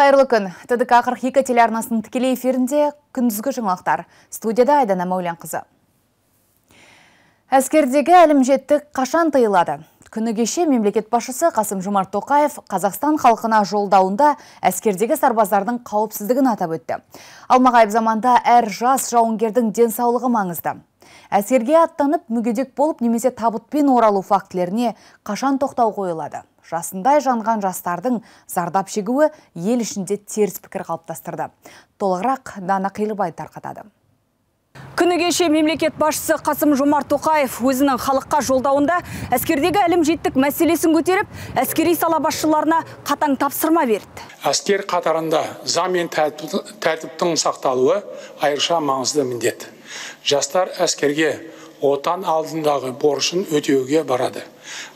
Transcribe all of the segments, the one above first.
Қайырлы күн. ТДК 42 телеарнасының тікелей эфирінде күндізгі жаңалықтар. Студияда Айдана Мәулен қызы. Әскердегі әлімжеттік қашан тыйылады? Күні кеше мемлекет басшысы Қасым Жомарт Тоқаев Қазақстан халқына жолдауында әскердегі сарбаздардың қауіпсіздігін атап өтті. Алмағайып заманда әр жас жауынгердің денсаулығы маңызды. Әскерге аттанып мүгедек болып немесе табытпен оралу фактілеріне қашан тоқтау қойылады? Жасындай жанған жастардың зардап шегуі ел ішінде теріс пікір қалыптастырды. Толығырақ Дана Қилыбай тарқатады. Күні кеше мемлекет басшысы Қасым Жомарт Тоқаев өзінің халыққа жолдауында әскердегі әлім жеттік мәселесін көтеріп, әскери сала басшыларына қатаң тапсырма берді. Әскер қатарында заң мен тәртіптің сақталуы айрықша маңызды міндет. Жастар әскерге отан алдындағы борышын өтеуге барады.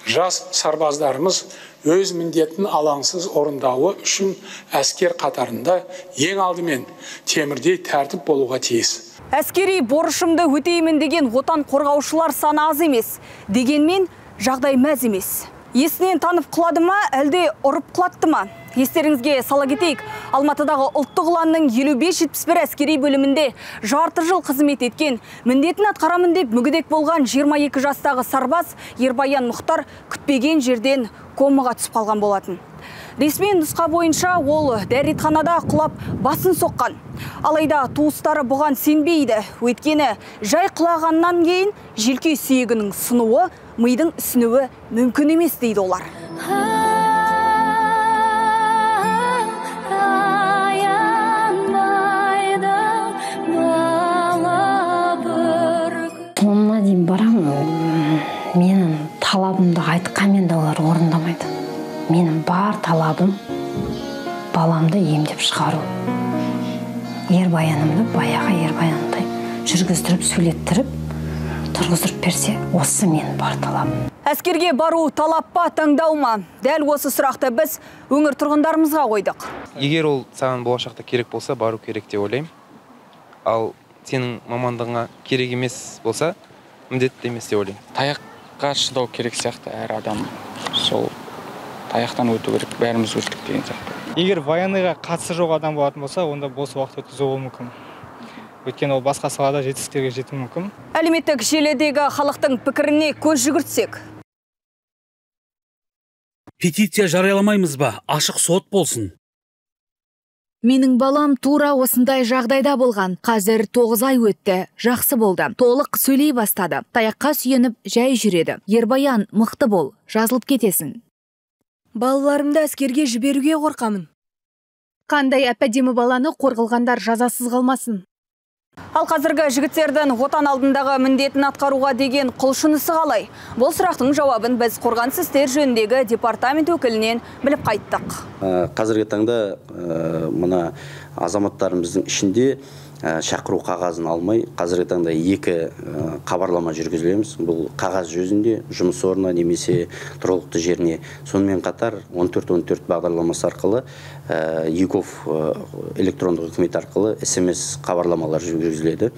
Жас сарбаздарымыз өз міндетін алаңсыз орындауы үшін әскер қатарында ең алдымен темірдей тәртіп болуға тиіс. Әскери борышымды өтеймін деген отан қорғаушылар саны аз емес дегенмен жағдай мәз емес. Есінен танып құлады ма әлде ұрып құлатты ма? Естеріңізге сала кетейік алматыдағы ұлттық ұланның 55-71 әскери бөлімінде жарты жыл қызмет еткен міндетін атқарамын деп мүгедек болған 22 жастағы сарбаз ербаян мұхтар күтпеген жерден комаға түсіп қалған болатын. Ресми нұсқа бойынша ол дәретханада құлап басын соққан. Алайда туыстары бұған сенбейді. Өйткені жай құлағаннан кейін желке сүйегінің сынуы мидың ісінуі мүмкін емес дейді олар. Талабымды айтқанмен де олар орындамайды. Менің бар талабым баламды емдеп шығару. Ер баянымды баяғы ер баянымдай жүргіздіріп сөйлеттіріп тұрғыздырып берсе осы менің бар талабым. Әскерге бару талап па таңдау ма? Дәл осы сұрақты біз өңір тұрғындарымызға қойдық. Егер ол саған болашақта керек болса бару керек деп ойлаймын. Ал сенің мамандығыңа керек емес болса міндетті емес деп ойлаймын. Таяққа шыдау керек сияқты әр адам сол аяқтан өту керек бәріміз өттік деген сияқты. Егер военныйға қатысы жоқ адам болатын болса онда бос уақыт өткізуі мүмкін. Өйткені ол басқа салада жетістіктерге жетуі мүмкін. Әлеуметтік желідегі халықтың пікіріне көз жүгіртсек. Петиция жарияламаймыз ба? Ашық сот болсын. Менің балам тура осындай жағдайда болған. Қазір тоғыз ай өтті. Жақсы болды. Толық сөйлей бастады. Таяққа сүйеніп жай жүреді. Ербаян, мықты бол. Жазылып кетесің балаларымды әскерге жіберуге қорқамын қандай әп баланы қорғылғандар жазасыз қалмасын Ал қазіргі жігіттердің отан алдындағы міндетін атқаруға деген құлшынысы қалай? Бұл сұрақтың жауабын біз қорғаныс істер жөніндегі департамент өкілінен біліп қайттық. Қазіргі таңда мына азаматтарымыздың ішінде Ә, шақыру қағазын алмай қазіргі таңда екі ә, хабарлама жүргізілеміз. Бұл қағаз жүзінде жұмыс орнына немесе тұрғылықты жеріне. Сонымен қатар 14-14 бағдарламасы арқылы ә, еков электрондық үкімет арқылы смс хабарламалар жүргізіледі.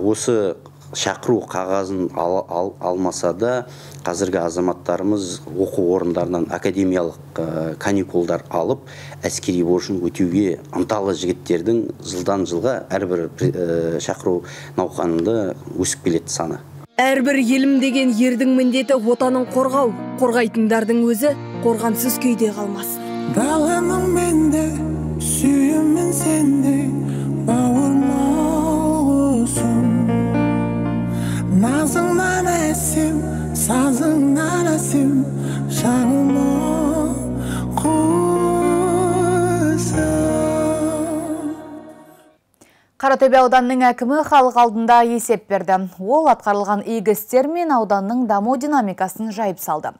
Осы шақыру қағазын ал, алмаса да қазіргі азаматтарымыз оқу орындарынан академиялық ә, каникулдар алып әскери борышын өтеуге ынталы жігіттердің жылдан жылға әрбір ә, шақыру науқанында өсіп келеді саны. Әрбір елім деген ердің міндеті отанын қорғау. Қорғайтындардың өзі қорғансыз күйде қалмасын даланың менде сүйемін сенде әсем сазыңнан әсем Қаратөбе ауданның әкімі халық алдында есеп берді. Ол атқарылған игі істер мен ауданның даму динамикасын жайып салды.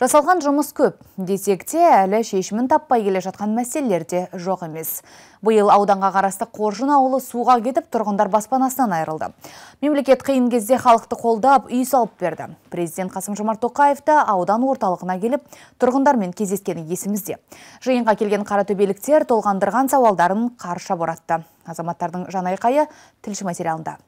Жасалған жұмыс көп, десек те әлі шешімін таппай келе жатқан мәселелер де жоқ емес. Бұйыл ауданға қарасты Қоржын ауылы суға кетіп, тұрғындар баспанасынан айырылды. Мемлекет қиын кезде халықты қолдап, үй салып берді. Президент Қасым Жомарт Тоқаев та аудан орталығына келіп, тұрғындармен кездескені есімізде. Жиынға келген қаратөбеліктер толғандырған сауалдарын қарша боратты. Азаматтардың жанайқайы тілші материалында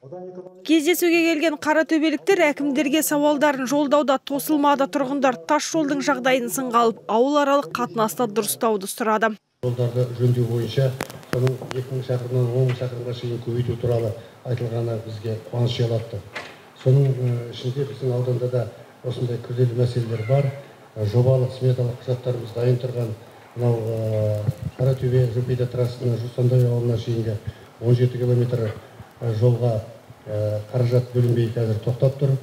кездесуге келген қаратөбеліктер әкімдерге сауалдарын жолдауда тосылмады. Тұрғындар тас жолдың жағдайын сынға алып ауыл аралық қатынасты дұрыстауды сұрады. Жолдарды жөндеу бойынша соның екі мың шақырымнан он мың шақырымға шейін көбейту туралы айтылғаны бізге қуаныш ұялатты. Соның ішінде біздің ауданда да осындай күрделі мәселелер бар. Жобалық сметалық құжаттарымыз дайын тұрған. Мынау қаратөбе жупида трассасынан жусандай ауылына шейінгі он жеті километр жолға қаражат бөлінбей қазір тоқтап тұр.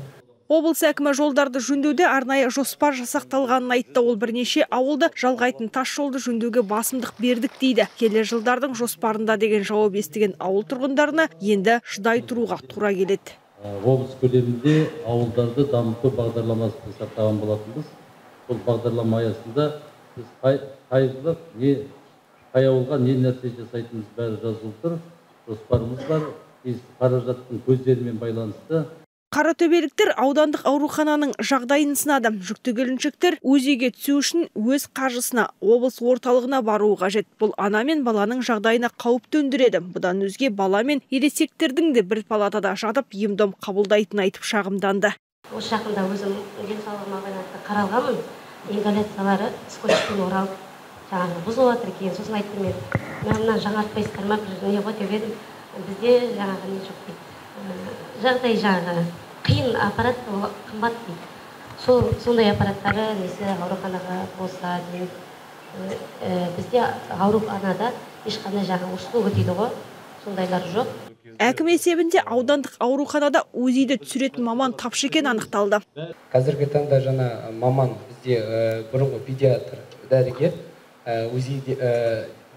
Облыс әкімі жолдарды жөндеуде арнайы жоспар жасақталғанын айтты. Ол бірнеше ауылды жалғайтын тас жолды жөндеуге басымдық бердік дейді. Келер жылдардың жоспарында деген жауап естіген ауыл тұрғындарына енді шыдай тұруға тура келеді. Облыс көлемінде ауылдарды дамыту бағдарламасын жасақтаған болатынбыз. Бұл бағдарлама аясында біз қай қай жылы не қай ауылға не нәрсе жасайтынымыз бәрі жазылып тұр. Жоспарымыз бар. Қаражаттың көздерімен байланысты қаратөбеліктер аудандық аурухананың жағдайын сынады. Жүкті келіншектер өз үйге түсу үшін өз қаржысына облыс орталығына баруы қажет. Бұл ана мен баланың жағдайына қауіп төндіреді. Бұдан өзге бала мен ересектердің де бір палатада жатып ем дом қабылдайтынын айтып шағымданды. Осы жақында өзім денсаулығыма байланысты қаралғанмын. Ингаляциялары скотчпен оралып жаңағы бұзылып жатыр екен сосын айттым мен мына мынаны жаңартпайсыздар ма бір не ғой деп едім? Бізде жаңағы не жоқ дейді жағдай жаңағы қиын аппарат ол қымбат дейді сол сондай аппараттары несі ауруханаға болса деймін бізде ауруханада ешқандай жаңағы услуга дейді ғой сондайлар жоқ әкім есебінде аудандық ауруханада узиді түсіретін маман тапшы екені анықталды. Қазіргі таңда жаңа маман бізде бұрынғы педиатр дәрігер узи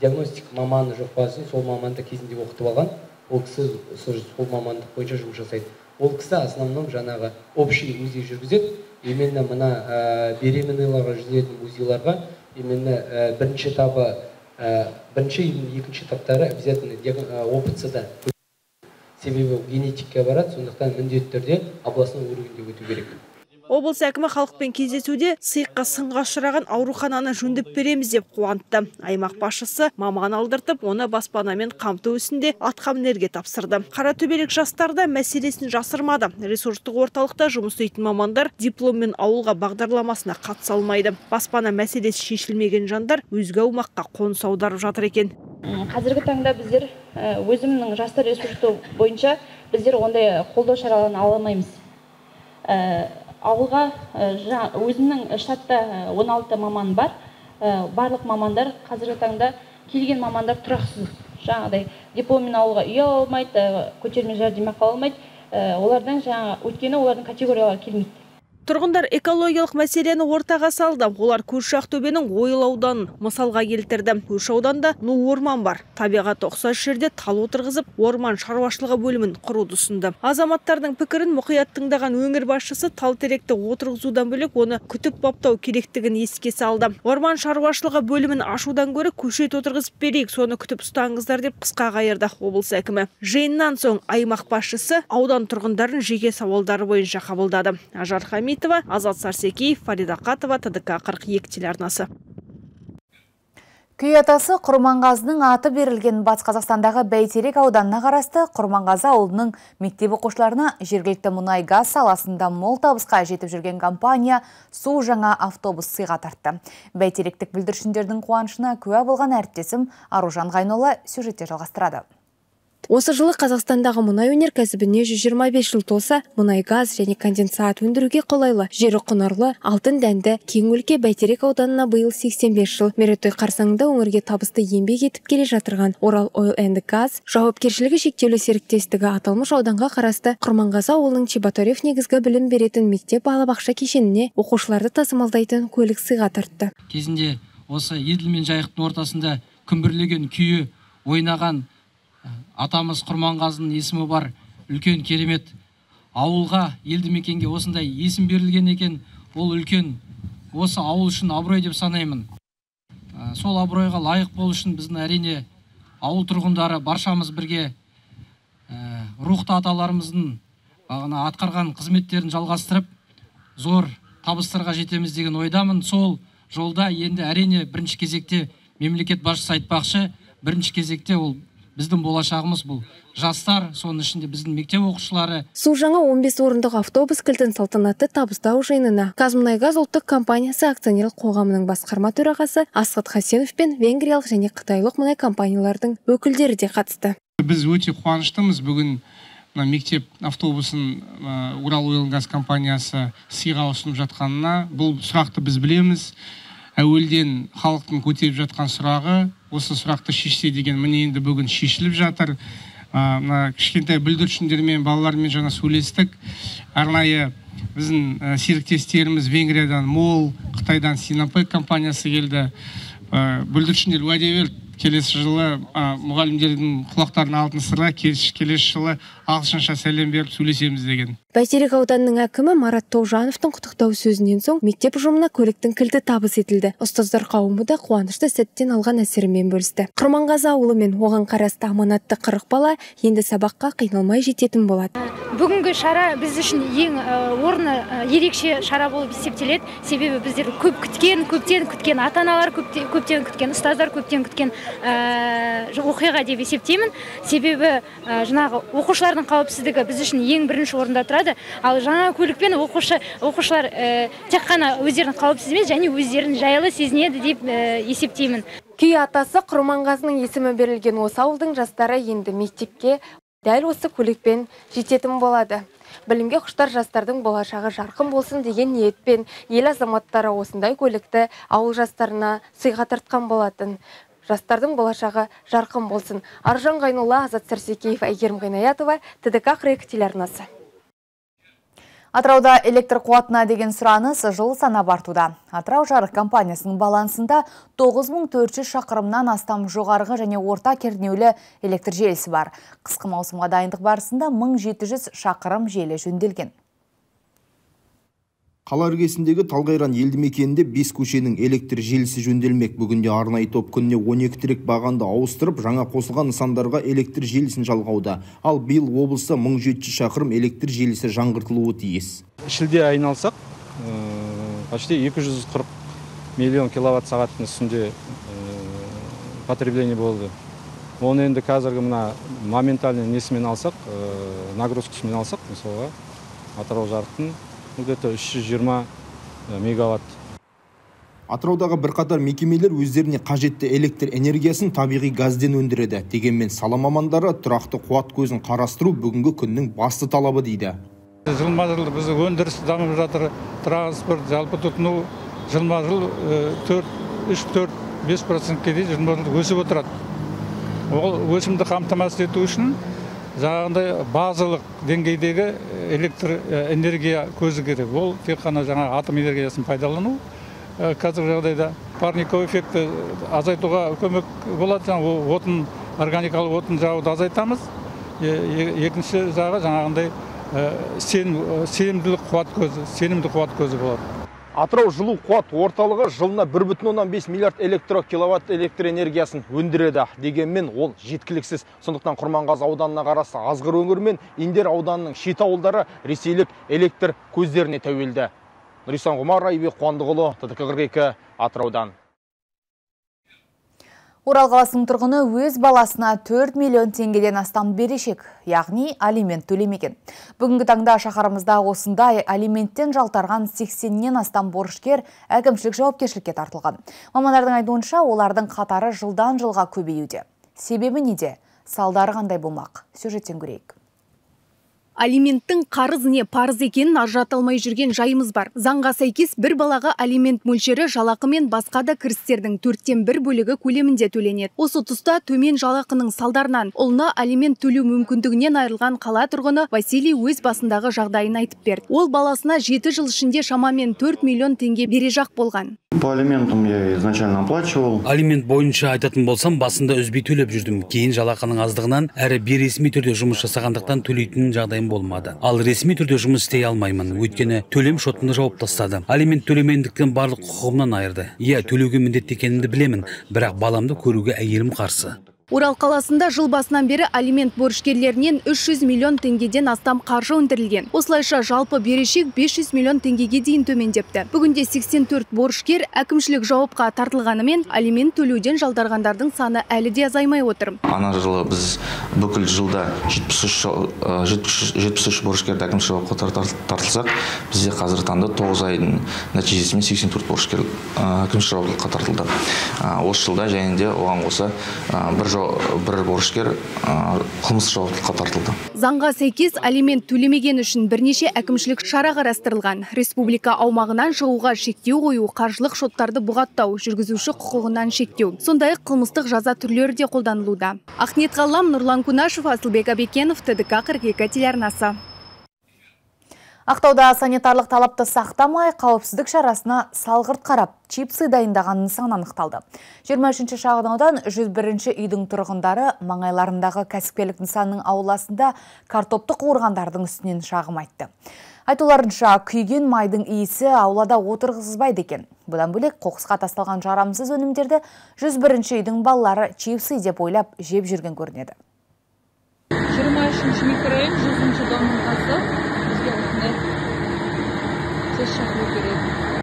диагностик маманы жоқ болғасын сол маманды кезінде оқытып алған. Ол кісі сол мамандық бойынша жұмыс жасайды. Ол кісі основном жаңағы общий узи жүргізеді. Именно мына беременныйларға жүргізетін узиларға именно бірінші этабы бірінші екінші этаптары обязательно опцда себебі генетикке барады. Сондықтан міндетті түрде областной уровеньде өту керек. Облыс әкімі халықпен кездесуде сыйыққа сынға ұшыраған аурухананы жөндеп береміз деп қуантты. Аймақ басшысы маман алдыртып оны баспанамен қамту ісінде атқамінерге тапсырды. Қаратөбелік жастар да мәселесін жасырмады. Ресурстық орталықта жұмыс істейтін мамандар дипломмен ауылға бағдарламасына қатыса алмайды. Баспана мәселесі шешілмеген жандар өзге аумаққа қоныс аударып жатыр екен. Қазіргі таңда біздер өзімнің жастар ресурсы бойынша біздер ондай қолдау шараларын ала алмаймыз. Ауылға өзімнің штатта 16 маман бар. Барлық мамандар қазіргі таңда келген мамандар тұрақсыз. Жаңағыдай дипломмен ауылға үй ала алмайды көтерме жәрдемақы ала алмайды. Олардан жаңа өйткені олардың категориялары келмейді. Тұрғындар экологиялық мәселені ортаға салды. Олар көрші ақтөбенің ойыл ауданын мысалға келтірді. Көрші ауданда ну орман бар. Табиғаты ұқсас жерде тал отырғызып орман шаруашылығы бөлімін құруды ұсынды. Азаматтардың пікірін мұқият тыңдаған өңір басшысы тал теректі отырғызудан бөлек оны күтіп баптау керектігін еске салды. Орман шаруашылығы бөлімін ашудан гөрі көшет отырғызып берейік соны күтіп ұстаңыздар деп қысқа қайырды облыс әкімі. Жиыннан соң аймақ басшысы аудан тұрғындарын жеке сауалдары бойынша қабылдады. Ажар хамит азат сарсекеев фарида қатова тдк қырық екі телеарнасы Күй атасы Құрманғазының аты берілген Батыс Қазақстандағы Бәйтерек ауданына қарасты Құрманғазы ауылының мектеп оқушыларына жергілікті мұнай газ саласында мол табысқа жетіп жүрген компания су жаңа автобус сыйға тартты. Бәйтеректік бүлдіршіндердің қуанышына куә болған әріптесім Аружан Ғайнолла сюжетте жалғастырады. Осы жылы Қазақстандағы мұнай өнеркәсібіне 125 жыл толса, мұнай газ және конденсат өндіруге қолайлы, жері құнарлы, алтын дәнді, кең өлке Бәйтерек ауданына биыл 85 жыл. Мерейтой қарсаңында өңірге табысты еңбек етіп келе жатырған Орал Oil and Gas жауапкершілігі шектеулі серіктестігі аталмыш ауданға қарасты Құрманғазы ауылының Чебаторев негізгі білім беретін мектеп балабақша кешеніне оқушыларды тасымалдайтын көлік сыйға тартты. Кезінде осы Еділ мен Жайықтың ортасында күмбірлеген күйі ойнаған атамыз құрманғазының есімі бар үлкен керемет ауылға елді мекенге осындай есім берілген екен. Ол үлкен осы ауыл үшін абырой деп санаймын. Сол абыройға лайық болу үшін біздің әрине ауыл тұрғындары баршамыз бірге рухты аталарымыздың бағана атқарған қызметтерін жалғастырып зор табыстарға жетеміз деген ойдамын. Сол жолда енді әрине бірінші кезекте мемлекет басшысы айтпақшы бірінші кезекте ол біздің болашағымыз бұл. Жастар соның ішінде біздің мектеп оқушылары. Су жаңа 15 орындық автобус кілтін салтанатты табыстау жиынына. Қазмұнайгаз ұлттық компаниясы акционерлік қоғамының басқарма төрағасы асхат хасенов пен венгриялық және қытайлық мұнай компаниялардың өкілдері де қатысты. Біз өте қуаныштымыз. Бүгін мына мектеп автобусын урал ойл газ компаниясы сыйға ұсынып жатқанына бұл сұрақты біз білеміз. Әуелден халықтың көтеріп жатқан сұрағы осы сұрақты шешсе деген міне енді бүгін шешіліп жатыр. Мына кішкентай бүлдіршіндермен балалармен жаңа сөйлестік. Арнайы біздің серіктестеріміз венгриядан мол қытайдан синопек компаниясы келді. Бүлдіршіндер уәде берді. Келесі жылы мұғалімдердің құлақтарының алтын сырға келесі жылы ағылшынша сәлем беріп сөйлесеміз деген. Бәйтерек ауданының әкімі марат тоғжановтың құттықтау сөзінен соң мектеп ұжымына көліктің кілті табыс етілді. Ұстаздар қауымы да қуанышты сәттен алған әсерімен бөлісті. Құрманғазы ауылы мен оған қарасты аманатты қырық бала енді сабаққа қиналмай жететін болады. Бүгінгі шара біз үшін ең орны ерекше шара болып есептеледі. Себебі біздер көп күткен көптен күткен ата аналар көптен күткен ұстаздар көптен күткен оқиға деп есептеймін. Себебі жаңағы оқушылардың қауіпсіздігі біз үшін ең бірінші орында тұрады. Ал жаңа көлікпен оқушы оқушылар тек қана өздерін қауіпсіз емес және өздерін жайлы сезінеді деп есептеймін. Күй атасы құрманғазының есімі берілген осы ауылдың жастары енді мектепке дәл осы көлікпен жететін болады. Білімге құштар жастардың болашағы жарқын болсын деген ниетпен ел азаматтары осындай көлікті ауыл жастарына сыйға тартқан болатын. Жастардың болашағы жарқын болсын аржан қайнулла азат сәрсекеев әйгерім қайнаятова тдк қырық телеарнасы Атырауда электр қуатына деген сұраныс жыл санап артуда. Атырау жарық компаниясының балансында 9400 шақырымнан астам жоғарғы және орта кернеулі электр желісі бар. Қысқы маусымға дайындық барысында 1700 шақырым желі жөнделген. Қала іргесіндегі Талғайран елді мекенінде 5 көшенің электр желісі жөнделмек. Бүгінде арнайы топ күніне 12 тірек бағанды ауыстырып, жаңа қосылған нысандарға электр желісін жалғауда. Ал биыл облыста 1700 шақырым электр желісі жаңғыртылуы тиіс. Шілде айналсақ, почти 240 миллион киловатт сағаттың үстінде потребление болды. Оны енді қазіргі мына моментальный несімен алсақ, нагрузкасымен алсақ, мысалға Атырау жарықтың где-то 320 мегаватт. Атыраудағы бірқатар мекемелер өздеріне қажетті электр энергиясын табиғи газден өндіреді. Дегенмен сала мамандары тұрақты қуат көзін қарастыру бүгінгі күннің басты талабы дейді. Жылма жыл біз өндіріс дамып жатыр, транспорт, жалпы тұтыну жылма жыл 3-4-5 процентке дейін жылма жыл өсіп отырады. Ол өсімді қамтамасыз ету үшін жаңағындай базалық деңгейдегі электр энергия көзі керек. Ол тек қана жаңа атом энергиясын пайдалану қазіргі жағдайда. Парниковый эффектті азайтуға көмек болады. Жаңа отын органикалық отын жағуды азайтамыз. Екінші жағы жаңағындай сенімділік қуат көзі сенімді қуат көзі болады. Атырау жылу қуат орталығы жылына 1,5 миллиард электро киловатт электр энергиясын өндіреді. Дегенмен ол жеткіліксіз. Сондықтан Құрманғазы ауданына қарасы Азғыр өңірі мен Индер ауданының шет ауылдары ресейлік электр көздеріне тәуелді. Нұрислам Ғұмар, Айбек Қуандығұлы, ТТК 42 Атыраудан. Орал қаласының тұрғыны өз баласына 4 миллион теңгеден астам берешек, яғни алимент төлемеген. Бүгінгі таңда шақарымызда осындай алименттен жалтарған 80-нен астам борышкер әкімшілік жауапкершілікке тартылған. Мамандардың айтуынша олардың қатары жылдан жылға көбеюде. Себебі неде? Салдары қандай болмақ? Сюжеттен көрейік. Алименттің қарыз не парыз екенін ажырата алмай жүрген жайымыз бар. Заңға сәйкес бір балаға алимент мөлшері жалақы мен басқа да кірістердің төрттен бір бөлігі көлемінде төленеді. Осы тұста төмен жалақының салдарынан ұлына алимент төлеу мүмкіндігінен айырылған қала тұрғыны василий өз басындағы жағдайын айтып берді. Ол баласына жеті жыл ішінде шамамен 4 миллион теңге бережақ болған. По алиментам я изначально оплачивал. алимент бойынша айтатын болсам басында үзбей төлеп жүрдім. Кейін жалақының аздығынан әрі бейресми түрде жұмыс жасағандықтан төлейтін жағдайым болмады. Ал ресми түрде жұмыс істей алмаймын. Өйткені төлем шотымды жауып тастады алимент төлемегендіктен барлық құқығымнан айырды. Иә төлеуге міндетті екенімді білемін. Бірақ баламды көруге әйелім қарсы. Орал қаласында жыл басынан бері алимент борышкерлерінен 300 миллион теңгеден астам қаржы өндірілген. Осылайша жалпы берешек 500 миллион теңгеге дейін төмендепті. Бүгінде 84 борышкер әкімшілік жауапқа тартылғанымен алимент төлеуден жалдарғандардың саны әлі де азаймай отыр. ана жылы біз бүкіл жылда 73 э, 73 73 борышкерді әкімшілік жауапқа тар- тартылсақ бізде қазіргі таңда 9 айдың нәтижесімен 84 борышкер әкімшілік жауапқа тартылды осы жылда және де оған қоса бір бір борышкер қылмыстық жауаптылыққа тартылды Заңға сәйкес алимент төлемеген үшін бірнеше әкімшілік шара қарастырылған. Республика аумағынан шығуға шектеу қою, қаржылық шоттарды бұғаттау, жүргізуші құқығынан шектеу. Сондай-ақ қылмыстық жаза түрлері де қолданылуда. Ахмет Ғалам, Нұрлан Кунашев, Асылбек Абекенов, ТДК 42 телеарнасы. Ақтауда санитарлық талапты сақтамай, қауіпсіздік шарасына салғырт қарап, чипсы дайындаған нысан анықталды. 23 шағын аудан 101 үйдің тұрғындары маңайларындағы кәсіпкерлік нысанның ауласында картопты қуырғандардың үстінен шағым айтты. Айтуларынша күйген майдың иісі аулада отырғызбайды екен. Бұдан бөлек қоқысқа тасталған жарамсыз өнімдерді 101 үйдің балалары чипсы деп ойлап жеп жүрген көрінеді. 23 микрорайон 100 домынқасы бізге осындай тез шақыру керек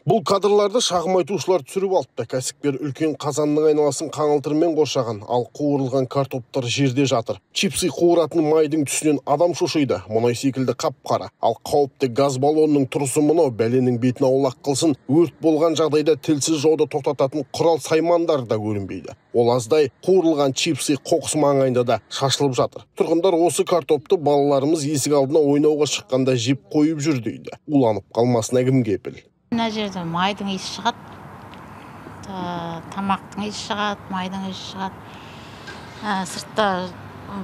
Бұл кадрларды шағым айтушылар түсіріп алыпты. Кәсіпкер үлкен қазанның айналасын қаңылтырмен қоршаған, ал қуырылған картоптар жерде жатыр. Чипсы қуыратын майдың түсінен адам шошиды. Мұнай секілді қап-қара. Ал қауіпті газ баллонының тұрысы мынау бәленің бетін аулақ қылсын. Өрт болған жағдайда тілсіз жауды тоқтататын құрал саймандар да көрінбейді. Ол аздай қуырылған чипсы қоқыс маңайында да шашылып жатыр. Тұрғындар осы картопты балаларымыз есік алдына ойнауға шыққанда жеп қойып жүр дейді. Уланып қалмасына кім кепіл? Мына жерде майдың иісі шығады. Та- тамақтың иісі шығады майдың иісі шығады. Ә, сыртта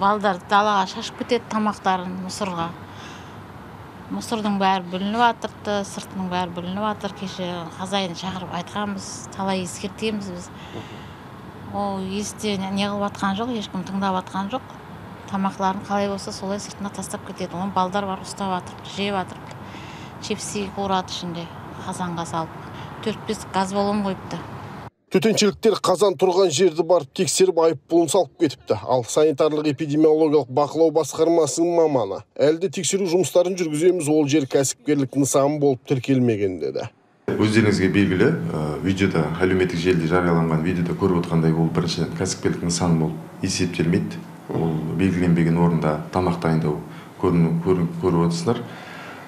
балдар далаға шашып кетеді тамақтарын мусорға. Мусордың бәрі бүлініп жатырды сыртының бәрі бүлініп жатыр кеше хозяин шақырып айтқанбыз талай ескертеміз біз. Ол иісте не қылып жатқан жоқ ешкім тыңдап жатқан жоқ. Тамақтарын қалай болса солай сыртына тастап кетеді. Оны балдар бар ұстап жатыр жеп жатыр чипсы қуырады ішінде. Қазанға салып төрт бес газ баллон қойыпты Төтеншеліктер қазан тұрған жерді барып тексеріп айыппұлын салып кетіпті. Ал санитарлық эпидемиологиялық бақылау басқармасының маманы. Әлде тексеру жұмыстарын жүргіземіз ол жер кәсіпкерлік нысан болып тіркелмеген деді. өздеріңізге белгілі ә, видеода әлеуметтік желіде жарияланған видеода көріп отырғандай ол біріншіден кәсіпкерлік нысан болып есептелмейді ол белгіленбеген орында тамақ дайындау көріп көріп отырсыздар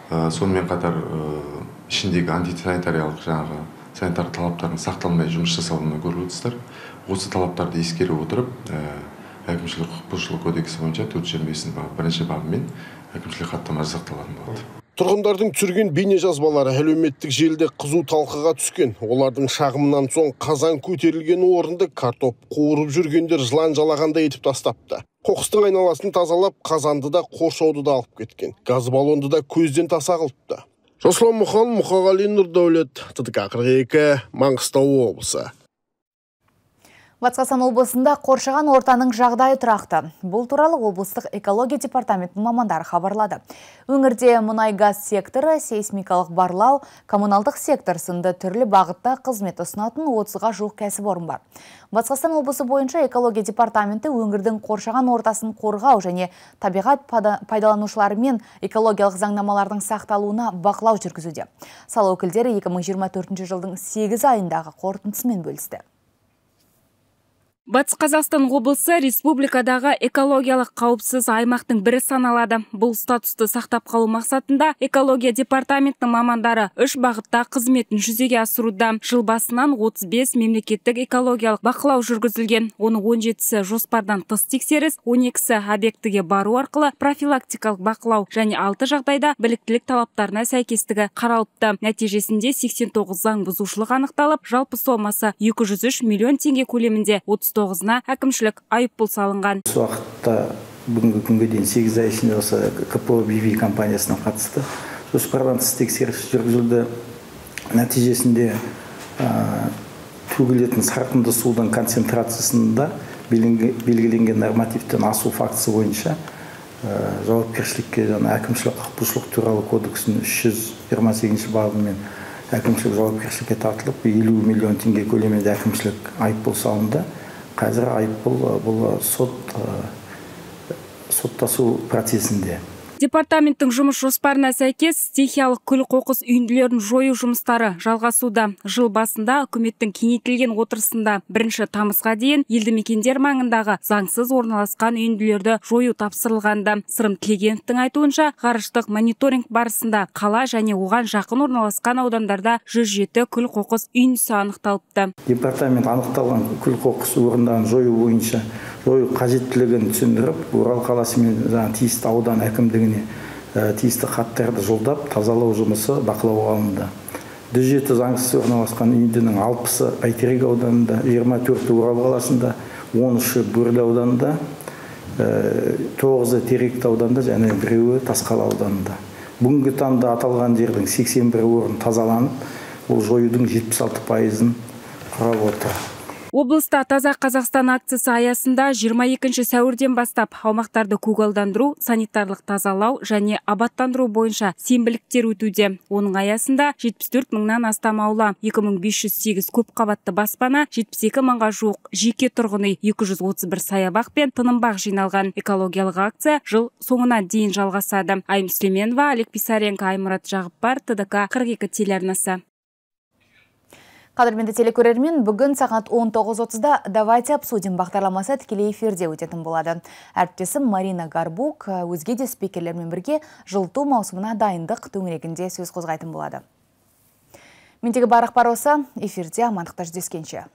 Ә, сонымен қатар ә, ішіндегі антисанитариялық жаңағы санитар талаптардың сақталмай жұмыс жасалуын көріп отырсыздар осы талаптарды ескере отырып әкімшілік құқық бұзушылық кодексі бойынша төрт жүз жиырма бесінші бап бірінші бабымен әкімшілік хаттама жасақталатын болады Тұрғындардың түсірген бейнежазбалары әлеуметтік желіде қызу талқыға түскен. Олардың шағымынан соң қазан көтерілген орынды картоп қуырып жүргендер жылан жалағанда етіп тастапты. Қоқыстың айналасын тазалап, қазанды да қоршауды да алып кеткен. Газ баллонды да көзден таса қылыпты. Жасұлан Мұхан, Мұқағали Нұрдәулет, ТТК 42, Маңғыстау облысы. Батыс Қазақстан облысында қоршаған ортаның жағдайы тұрақты. Бұл туралы облыстық экология департаментінің мамандары хабарлады. Өңірде мұнай газ секторы, сейсмикалық барлау, коммуналдық сектор сынды түрлі бағытта қызмет ұсынатын 30-ға жуық кәсіпорын бар. Батыс Қазақстан облысы бойынша экология департаменті өңірдің қоршаған ортасын қорғау және табиғат пада- пайдаланушыларымен экологиялық заңнамалардың сақталуына бақылау жүргізуде. Сала өкілдері 2024 жылдың 8 айындағы қорытындысымен бөлісті. Батыс Қазақстан облысы республикадағы экологиялық қауіпсіз аймақтың бірі саналады. Бұл статусты сақтап қалу мақсатында экология департаментінің мамандары үш бағытта қызметін жүзеге асыруда. Жыл басынан 35 мемлекеттік экологиялық бақылау жүргізілген. Оның 17-сі жоспардан тыс тексеріс, 12-сі объектіге бару арқылы профилактикалық бақылау және алты жағдайда біліктілік талаптарына сәйкестігі қаралыпты. Нәтижесінде 89 заң бұзушылық анықталып, жалпы сомасы 203 миллион теңге көлемінде 39-на әкімшілік айыппұл салынған. осы уақытта бүгінгі күнге дейін сегіз ай ішінде осы кпо биви компаниясына қатысты жоспардан тыс тексеріс жүргізілді нәтижесінде ә, төгілетін сарқынды судың концентрациясында белгіленген нормативтен асу фактісі бойынша ә, жауапкершілікке жаңа әкімшілік құқық бұзушылық туралы кодексінің үш жүз жиырма сегізінші бабымен әкімшілік жауапкершілікке тартылып елу миллион теңге көлемінде әкімшілік айыппұл салынды қазір айыппұл бұл сот соттасу процесінде. Департаменттің жұмыс жоспарына сәйкес стихиялық күл қоқыс үйінділерін жою жұмыстары жалғасуда. Жыл басында үкіметтің кеңейтілген отырысында бірінші тамызға дейін елді мекендер маңындағы заңсыз орналасқан үйінділерді жою тапсырылғанды сырым тілегеновтің айтуынша ғарыштық мониторинг барысында қала және оған жақын орналасқан аудандарда 107 күл қоқыс үйіндісі анықталыпты. Департамент анықталған күл қоқыс орындарын жою бойынша жою қажеттілігін түсіндіріп орал қаласы мен жаңағы тиісті аудан әкімдігіне тиісті хаттарды жолдап тазалау жұмысы бақылауға алынды. Жүз жеті заңсыз орналасқан үйіндінің алпысы бәйтерек ауданында жиырма төрті орал қаласында он үші бөрлі ауданында тоғызы теректі ауданында және біреуі тасқала ауданында. Бүгінгі таңда аталған жердің сексен бір орын тазаланып бұл жоюдың жетпіс алты пайызын құрап отыр. Облыста таза қазақстан акциясы аясында 22 сәуірден бастап аумақтарды көгалдандыру санитарлық тазалау және абаттандыру бойынша сенбіліктер өтуде. Оның аясында 74 мыңнан астам аула 2508 көпқабатты баспана 72 мыңға жуық жеке тұрғын үй 231 саябақ пен тынымбақ жиналған. Экологиялық акция жыл соңына дейін жалғасады. Айым сүлейменова олег писаренко аймұрат жағыппар тдк 42 телеарнасы. Қадірменді телекөрермен бүгін сағат 19.30-да «Давайте обсудим» бағдарламасы тікелей эфирде өтетін болады. Әріптесім Марина Гарбук өзге де спикерлермен бірге жылыту маусымына дайындық төңірегінде сөз қозғайтын болады. Мендегі бар ақпар осы, эфирде амандықта жүздескенше.